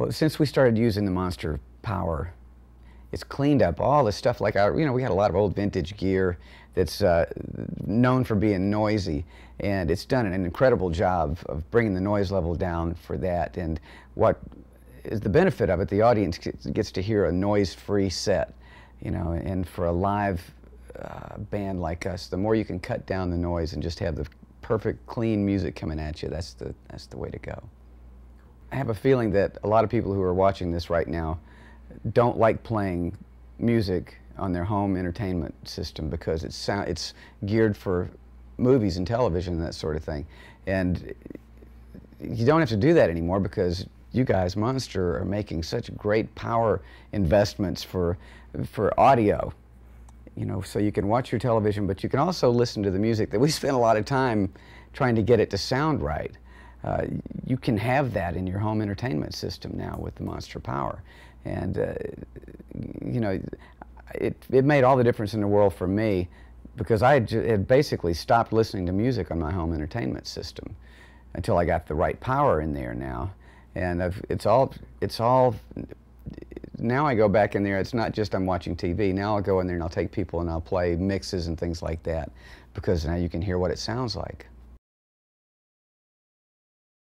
Well, since we started using the Monster Power, it's cleaned up all the stuff like our, you know, we had a lot of old vintage gear that's uh, known for being noisy, and it's done an incredible job of bringing the noise level down for that. And what is the benefit of it? The audience gets to hear a noise-free set, you know, and for a live uh, band like us, the more you can cut down the noise and just have the perfect, clean music coming at you, that's the, that's the way to go. I have a feeling that a lot of people who are watching this right now don't like playing music on their home entertainment system because it's sound, it's geared for movies and television and that sort of thing. And you don't have to do that anymore because you guys, Monster, are making such great power investments for for audio. You know, so you can watch your television, but you can also listen to the music that we spend a lot of time trying to get it to sound right. Uh, you can have that in your home entertainment system now with the Monster Power. And, uh, you know, it, it made all the difference in the world for me because I had, basically stopped listening to music on my home entertainment system until I got the right power in there now. And I've, it's all, it's all, now I go back in there, it's not just I'm watching TV. Now I'll go in there and I'll take people and I'll play mixes and things like that because now you can hear what it sounds like.